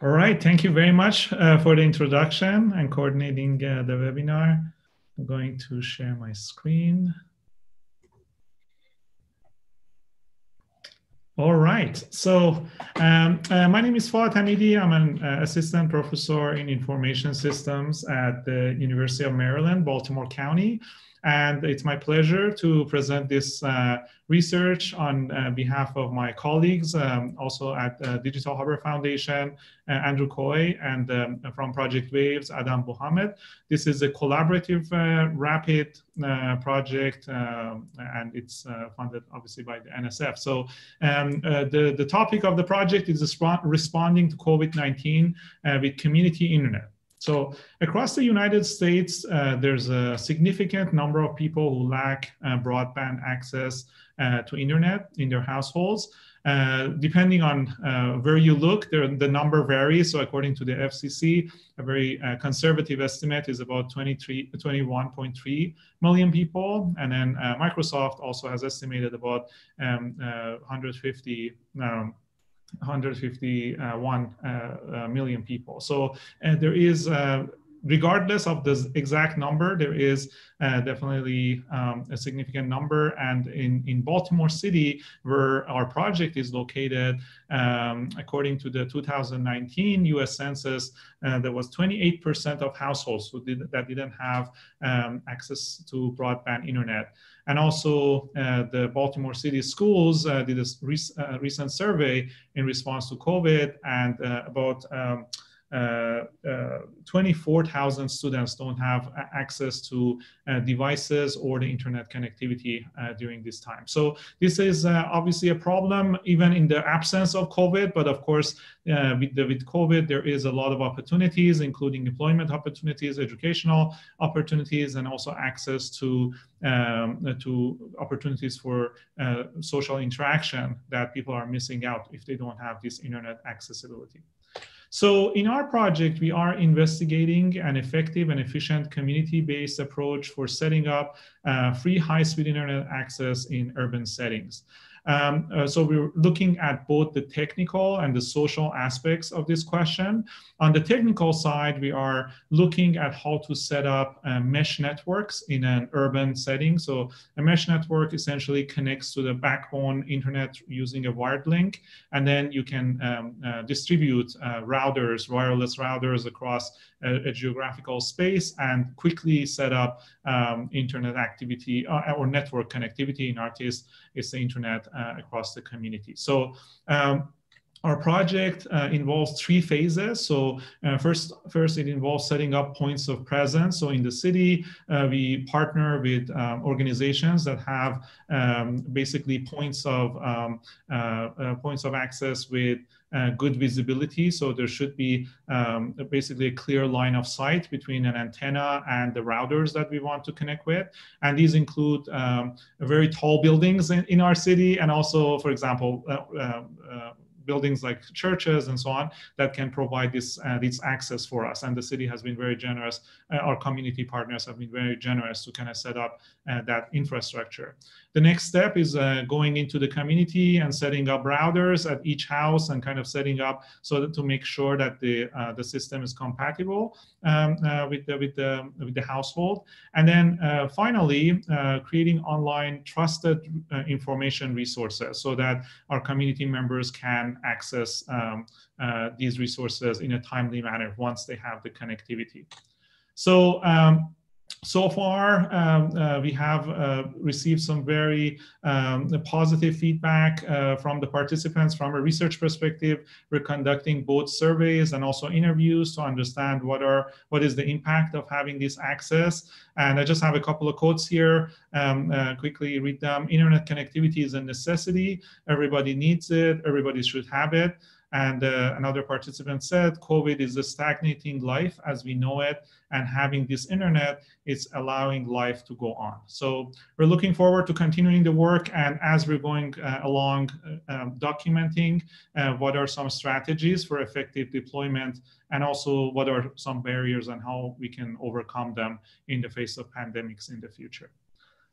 All right, thank you very much uh, for the introduction and coordinating uh, the webinar. I'm going to share my screen. All right, so um, uh, my name is Foad Hamidi. I'm an uh, assistant professor in information systems at the University of Maryland, Baltimore County. And it's my pleasure to present this uh, research on uh, behalf of my colleagues, um, also at uh, Digital Harbor Foundation, uh, Andrew Coy, and um, from Project Waves, Adam Mohammed. This is a collaborative uh, rapid uh, project, um, and it's funded obviously by the NSF. So um, the, the topic of the project is responding to COVID-19 with community internet. So across the United States, uh, there's a significant number of people who lack uh, broadband access uh, to internet in their households. Uh, depending on uh, where you look, there, the number varies. So according to the FCC, a very uh, conservative estimate is about 23, 21.3 million people. And then Microsoft also has estimated about um, 150 um, 151 uh, uh, million people. So there is uh, regardless of the exact number, there is uh, definitely um, a significant number. And in, in Baltimore City, where our project is located, um, according to the 2019 US Census, uh, there was 28% of households who did, that didn't have um, access to broadband internet. And also, uh, the Baltimore City Schools uh, did a rec uh, recent survey in response to COVID, and uh, about um, 24,000 students don't have access to uh, devices or the internet connectivity during this time. So this is obviously a problem even in the absence of COVID, but of course, with, the, with COVID, there is a lot of opportunities, including employment opportunities, educational opportunities, and also access to um, to opportunities for uh, social interaction that people are missing out if they don't have this internet accessibility. So in our project, we are investigating an effective and efficient community-based approach for setting up uh, free high-speed internet access in urban settings. Um, uh, so we're looking at both the technical and the social aspects of this question. On the technical side, we are looking at how to set up uh, mesh networks in an urban setting. So a mesh network essentially connects to the backbone internet using a wired link, and then you can um, uh, distribute uh, routers, wireless routers across a, a, geographical space and quickly set up um, internet activity uh, or network connectivity. In our case, it's the internet uh, across the community. So um, our project uh, involves three phases. So uh, first, first it involves setting up points of presence. So in the city, uh, we partner with um, organizations that have um, basically points of um, uh, uh, points of access with uh, good visibility. So there should be um, basically a clear line of sight between an antenna and the routers that we want to connect with. And these include um, very tall buildings in, in, our city and also, for example, uh, uh, uh buildings like churches and so on that can provide this uh, this access for us. And the city has been very generous. Uh, our community partners have been very generous to kind of set up uh, that infrastructure. The next step is uh, going into the community and setting up routers at each house and kind of setting up so that to make sure that the uh, the system is compatible um, uh, with the with the with the household. And then finally, creating online trusted information resources so that our community members can access um, these resources in a timely manner once they have the connectivity. So um, so far, um, uh, we have uh, received some very um, positive feedback uh, from the participants from a research perspective. We're conducting both surveys and also interviews to understand what are what is the impact of having this access. And I just have a couple of quotes here. Um, uh, quickly read them. Internet connectivity is a necessity. Everybody needs it. Everybody should have it. And uh, another participant said, COVID is a stagnating life as we know it, and having this internet is allowing life to go on. So we're looking forward to continuing the work, and as we're going uh, along uh, um, documenting uh, what are some strategies for effective deployment, and also what are some barriers and how we can overcome them in the face of pandemics in the future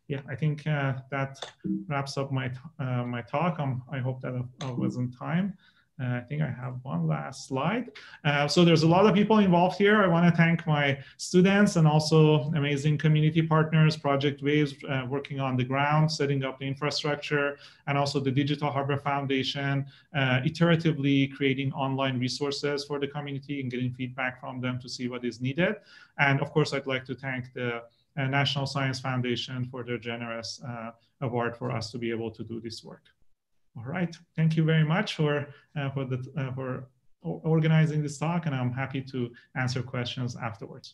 yeah, I think uh, that wraps up my uh, my talk. Um, I hope that I was in time. Uh, I think I have one last slide. Uh, so there's a lot of people involved here. I want to thank my students and also amazing community partners, Project Waves, uh, working on the ground, setting up the infrastructure, and also the Digital Harbor Foundation, uh, iteratively creating online resources for the community and getting feedback from them to see what is needed. And of course, I'd like to thank the uh, National Science Foundation for their generous uh, award for us to be able to do this work. All right. Thank you very much for uh, for the uh, for organizing this talk, and I'm happy to answer questions afterwards.